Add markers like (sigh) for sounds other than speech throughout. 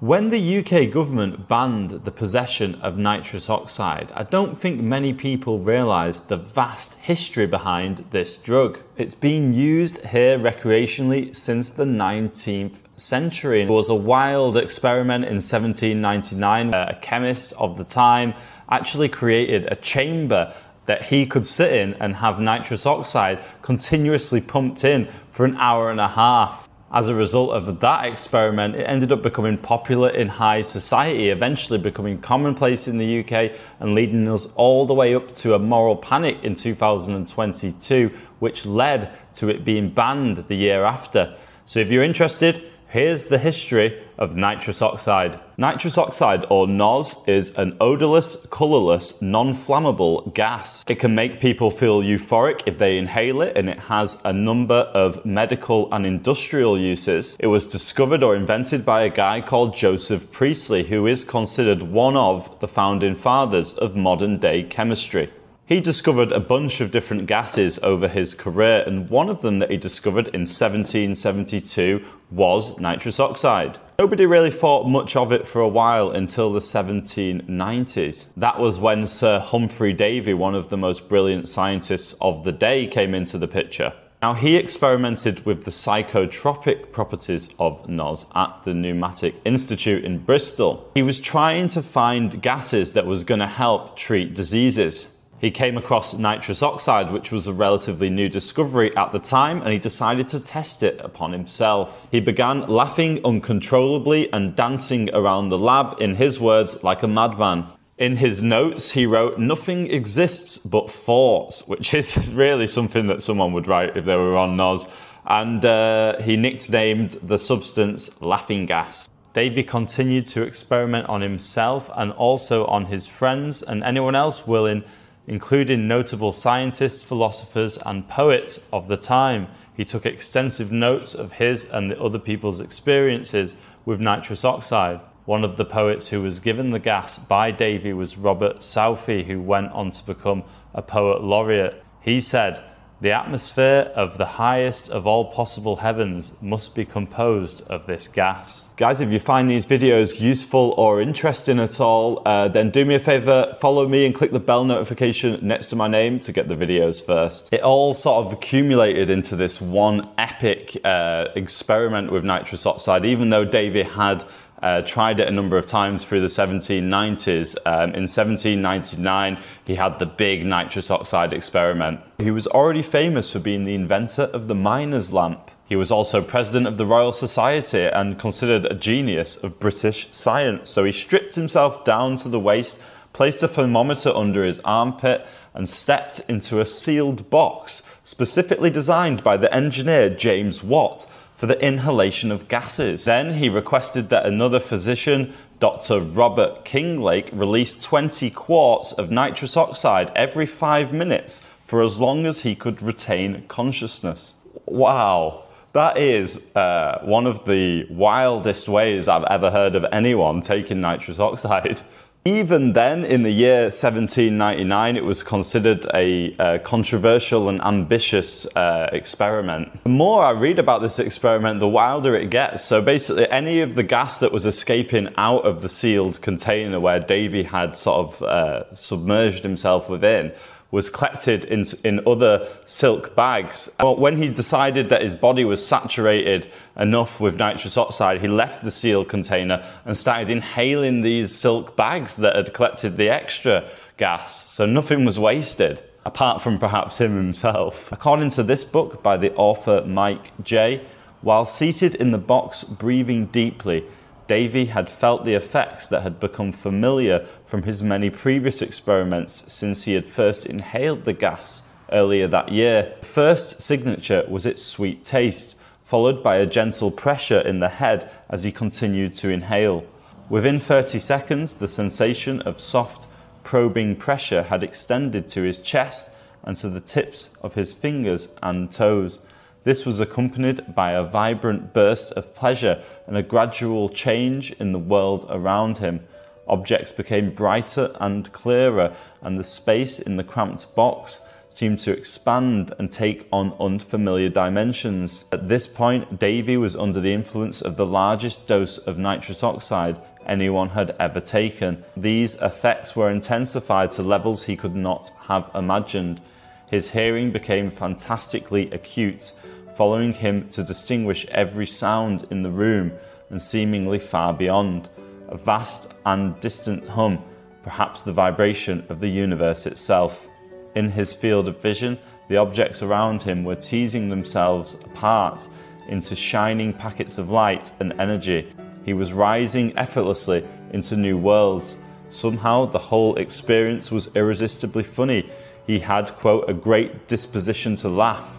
When the UK government banned the possession of nitrous oxide, I don't think many people realised the vast history behind this drug. It's been used here recreationally since the 19th century. It was a wild experiment in 1799. A chemist of the time actually created a chamber that he could sit in and have nitrous oxide continuously pumped in for an hour and a half. As a result of that experiment, it ended up becoming popular in high society, eventually becoming commonplace in the UK and leading us all the way up to a moral panic in 2022, which led to it being banned the year after. So if you're interested, Here's the history of nitrous oxide. Nitrous oxide, or NOS, is an odorless, colourless, non-flammable gas. It can make people feel euphoric if they inhale it, and it has a number of medical and industrial uses. It was discovered or invented by a guy called Joseph Priestley, who is considered one of the founding fathers of modern day chemistry. He discovered a bunch of different gases over his career, and one of them that he discovered in 1772 was nitrous oxide. Nobody really thought much of it for a while until the 1790s. That was when Sir Humphry Davy, one of the most brilliant scientists of the day, came into the picture. Now, he experimented with the psychotropic properties of NOS at the Pneumatic Institute in Bristol. He was trying to find gases that was going to help treat diseases. He came across nitrous oxide, which was a relatively new discovery at the time, and he decided to test it upon himself. He began laughing uncontrollably and dancing around the lab, in his words, like a madman. In his notes, he wrote, Nothing exists but thoughts, which is (laughs) really something that someone would write if they were on NOS. And uh, he nicknamed the substance laughing gas. Davy continued to experiment on himself and also on his friends and anyone else willing including notable scientists, philosophers, and poets of the time. He took extensive notes of his and the other people's experiences with nitrous oxide. One of the poets who was given the gas by Davy was Robert Southey, who went on to become a poet laureate. He said, the atmosphere of the highest of all possible heavens must be composed of this gas. Guys, if you find these videos useful or interesting at all, uh, then do me a favor, follow me and click the bell notification next to my name to get the videos first. It all sort of accumulated into this one epic uh, experiment with nitrous oxide, even though Davy had uh, tried it a number of times through the 1790s. Um, in 1799, he had the big nitrous oxide experiment. He was already famous for being the inventor of the miner's lamp. He was also president of the Royal Society and considered a genius of British science. So he stripped himself down to the waist, placed a thermometer under his armpit, and stepped into a sealed box specifically designed by the engineer James Watt for the inhalation of gases. Then he requested that another physician, Dr. Robert Kinglake, release 20 quarts of nitrous oxide every five minutes for as long as he could retain consciousness. Wow. That is uh, one of the wildest ways I've ever heard of anyone taking nitrous oxide. (laughs) Even then, in the year 1799, it was considered a, a controversial and ambitious uh, experiment. The more I read about this experiment, the wilder it gets. So basically, any of the gas that was escaping out of the sealed container where Davy had sort of uh, submerged himself within was collected in, in other silk bags. But when he decided that his body was saturated enough with nitrous oxide, he left the sealed container and started inhaling these silk bags that had collected the extra gas. So nothing was wasted, apart from perhaps him himself. According to this book by the author Mike Jay, while seated in the box breathing deeply, Davy had felt the effects that had become familiar from his many previous experiments since he had first inhaled the gas earlier that year. The first signature was its sweet taste, followed by a gentle pressure in the head as he continued to inhale. Within 30 seconds, the sensation of soft, probing pressure had extended to his chest and to the tips of his fingers and toes. This was accompanied by a vibrant burst of pleasure and a gradual change in the world around him. Objects became brighter and clearer, and the space in the cramped box seemed to expand and take on unfamiliar dimensions. At this point, Davy was under the influence of the largest dose of nitrous oxide anyone had ever taken. These effects were intensified to levels he could not have imagined. His hearing became fantastically acute, following him to distinguish every sound in the room and seemingly far beyond. A vast and distant hum, perhaps the vibration of the universe itself. In his field of vision, the objects around him were teasing themselves apart into shining packets of light and energy. He was rising effortlessly into new worlds. Somehow, the whole experience was irresistibly funny. He had, quote, a great disposition to laugh,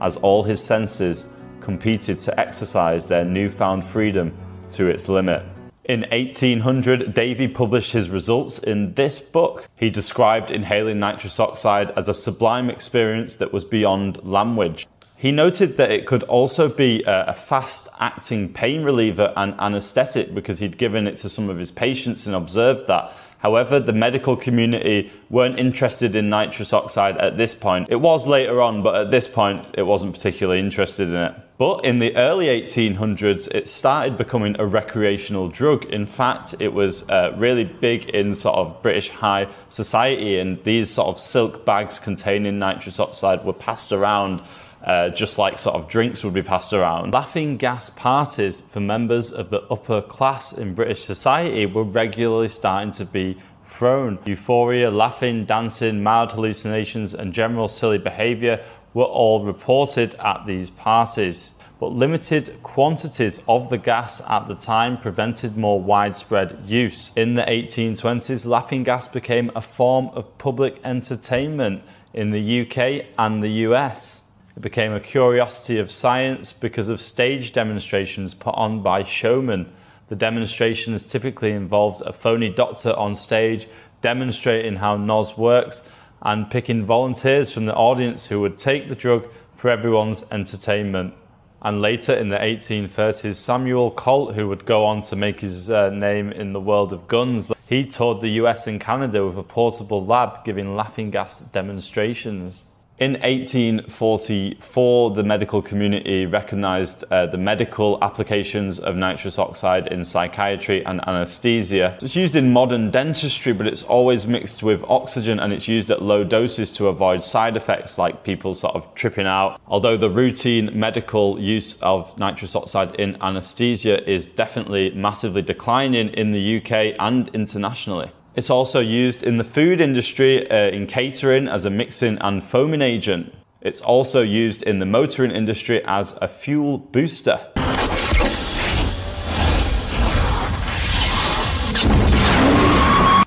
as all his senses competed to exercise their newfound freedom to its limit. In 1800, Davy published his results in this book. He described inhaling nitrous oxide as a sublime experience that was beyond language. He noted that it could also be a fast acting pain reliever and anesthetic because he'd given it to some of his patients and observed that. However, the medical community weren't interested in nitrous oxide at this point. It was later on, but at this point, it wasn't particularly interested in it. But in the early 1800s, it started becoming a recreational drug. In fact, it was uh, really big in sort of British high society, and these sort of silk bags containing nitrous oxide were passed around uh, just like sort of drinks would be passed around. Laughing gas parties for members of the upper class in British society were regularly starting to be thrown. Euphoria, laughing, dancing, mild hallucinations, and general silly behaviour were all reported at these parties. But limited quantities of the gas at the time prevented more widespread use. In the 1820s, laughing gas became a form of public entertainment in the UK and the US. It became a curiosity of science because of stage demonstrations put on by showmen. The demonstrations typically involved a phony doctor on stage demonstrating how NOS works and picking volunteers from the audience who would take the drug for everyone's entertainment. And later in the 1830s, Samuel Colt, who would go on to make his uh, name in the world of guns, he toured the US and Canada with a portable lab giving laughing gas demonstrations. In 1844, the medical community recognized uh, the medical applications of nitrous oxide in psychiatry and anesthesia. It's used in modern dentistry, but it's always mixed with oxygen and it's used at low doses to avoid side effects like people sort of tripping out. Although the routine medical use of nitrous oxide in anesthesia is definitely massively declining in the UK and internationally. It's also used in the food industry uh, in catering as a mixing and foaming agent. It's also used in the motoring industry as a fuel booster.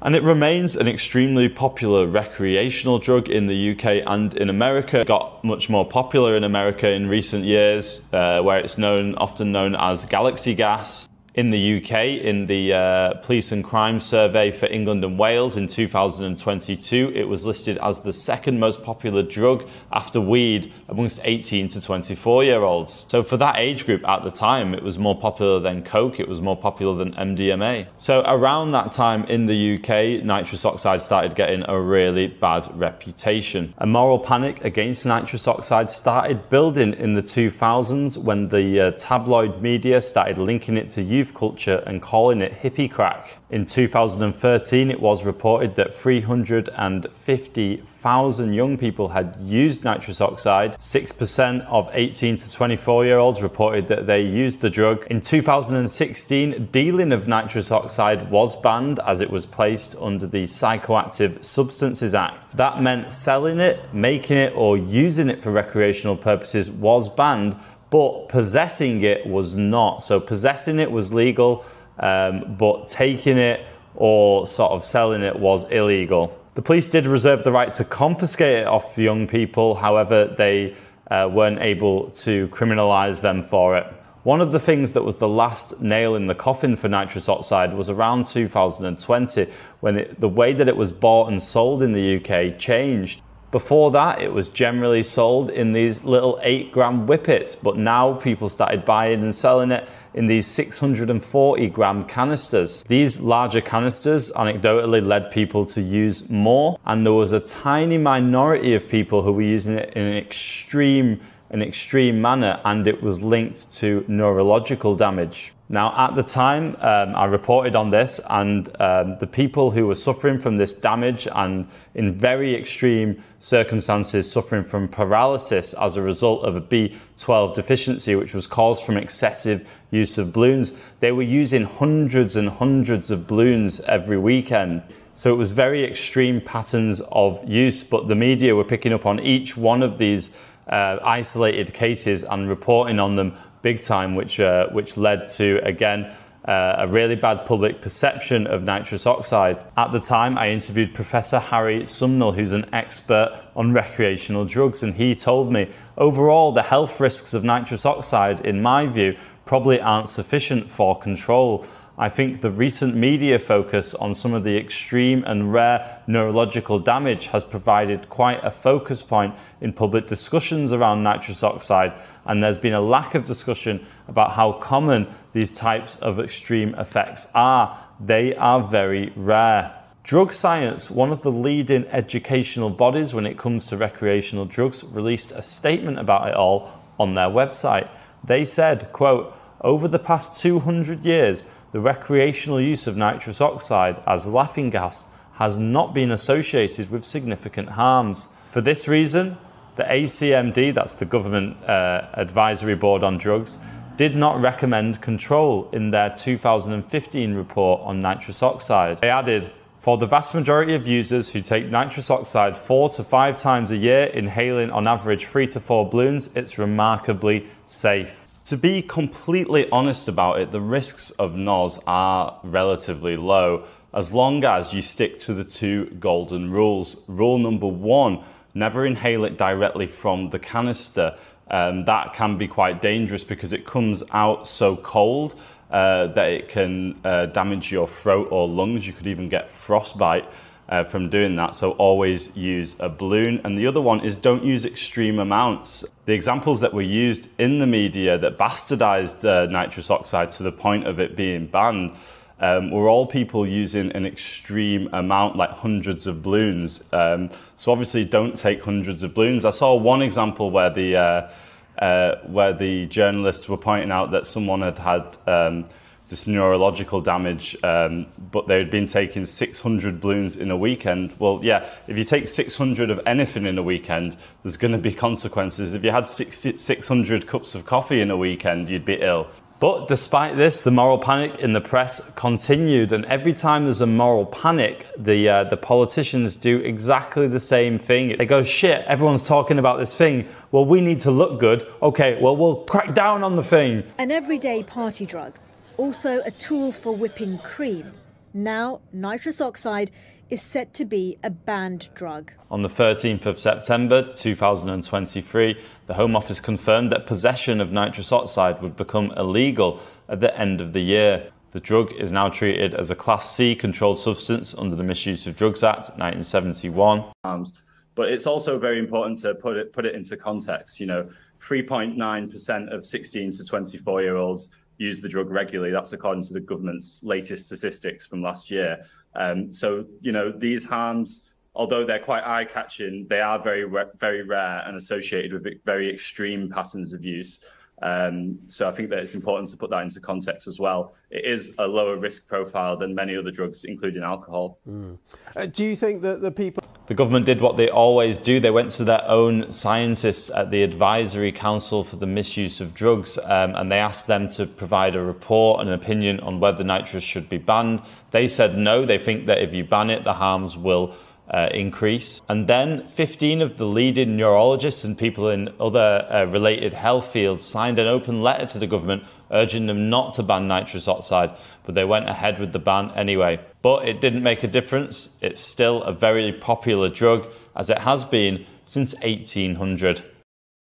And it remains an extremely popular recreational drug in the UK and in America. It got much more popular in America in recent years, uh, where it's known, often known as galaxy gas in the UK in the uh, Police and Crime Survey for England and Wales in 2022. It was listed as the second most popular drug after weed amongst 18 to 24 year olds. So for that age group at the time, it was more popular than Coke, it was more popular than MDMA. So around that time in the UK, nitrous oxide started getting a really bad reputation. A moral panic against nitrous oxide started building in the 2000s when the uh, tabloid media started linking it to youth youth culture and calling it hippie crack. In 2013, it was reported that 350,000 young people had used nitrous oxide. 6% of 18 to 24 year olds reported that they used the drug. In 2016, dealing of nitrous oxide was banned as it was placed under the Psychoactive Substances Act. That meant selling it, making it, or using it for recreational purposes was banned but possessing it was not. So possessing it was legal, um, but taking it or sort of selling it was illegal. The police did reserve the right to confiscate it off young people, however, they uh, weren't able to criminalise them for it. One of the things that was the last nail in the coffin for nitrous oxide was around 2020 when it, the way that it was bought and sold in the UK changed. Before that, it was generally sold in these little 8 gram whippets, but now people started buying and selling it in these 640 gram canisters. These larger canisters anecdotally led people to use more, and there was a tiny minority of people who were using it in an extreme an extreme manner and it was linked to neurological damage. Now, at the time, um, I reported on this, and um, the people who were suffering from this damage and in very extreme circumstances suffering from paralysis as a result of a B12 deficiency, which was caused from excessive use of balloons, they were using hundreds and hundreds of balloons every weekend. So it was very extreme patterns of use, but the media were picking up on each one of these uh, isolated cases and reporting on them big time, which, uh, which led to, again, uh, a really bad public perception of nitrous oxide. At the time, I interviewed Professor Harry Sumnall, who's an expert on recreational drugs, and he told me overall the health risks of nitrous oxide, in my view, probably aren't sufficient for control. I think the recent media focus on some of the extreme and rare neurological damage has provided quite a focus point in public discussions around nitrous oxide, and there's been a lack of discussion about how common these types of extreme effects are. They are very rare. Drug Science, one of the leading educational bodies when it comes to recreational drugs, released a statement about it all on their website. They said, quote, over the past 200 years, the recreational use of nitrous oxide as laughing gas has not been associated with significant harms. For this reason, the ACMD, that's the Government uh, Advisory Board on Drugs, did not recommend control in their 2015 report on nitrous oxide. They added, for the vast majority of users who take nitrous oxide four to five times a year, inhaling on average three to four balloons, it's remarkably safe. To be completely honest about it, the risks of NOS are relatively low as long as you stick to the two golden rules. Rule number one never inhale it directly from the canister. Um, that can be quite dangerous because it comes out so cold uh, that it can uh, damage your throat or lungs. You could even get frostbite uh, from doing that. So always use a balloon. And the other one is don't use extreme amounts. The examples that were used in the media that bastardized uh, nitrous oxide to the point of it being banned um, were all people using an extreme amount, like hundreds of balloons. Um, so obviously, don't take hundreds of balloons. I saw one example where the uh, uh where the journalists were pointing out that someone had had um, this neurological damage, um, but they'd been taking 600 balloons in a weekend. Well, yeah, if you take 600 of anything in a weekend, there's going to be consequences. If you had 600 cups of coffee in a weekend, you'd be ill. But despite this, the moral panic in the press continued, and every time there's a moral panic, the uh, the politicians do exactly the same thing. They go, "Shit, everyone's talking about this thing. Well, we need to look good. Okay, well, we'll crack down on the thing." An everyday party drug also a tool for whipping cream. Now, nitrous oxide is set to be a banned drug. On the 13th of September 2023, the Home Office confirmed that possession of nitrous oxide would become illegal at the end of the year. The drug is now treated as a Class C controlled substance under the Misuse of Drugs Act 1971. Um, but it's also very important to put it, put it into context. You know, 3.9% of 16 to 24 year olds use the drug regularly. That's according to the government's latest statistics from last year. Um, so, you know, these harms, although they're quite eye catching, they are very, very rare and associated with very extreme patterns of use. Um, so I think that it's important to put that into context as well. It is a lower risk profile than many other drugs, including alcohol. Mm. Uh, do you think that the people the government did what they always do. They went to their own scientists at the Advisory Council for the Misuse of Drugs um, and they asked them to provide a report and an opinion on whether nitrous should be banned. They said no, they think that if you ban it, the harms will uh, increase. And then 15 of the leading neurologists and people in other uh, related health fields signed an open letter to the government urging them not to ban nitrous oxide, but they went ahead with the ban anyway. But it didn't make a difference. It's still a very popular drug, as it has been since 1800.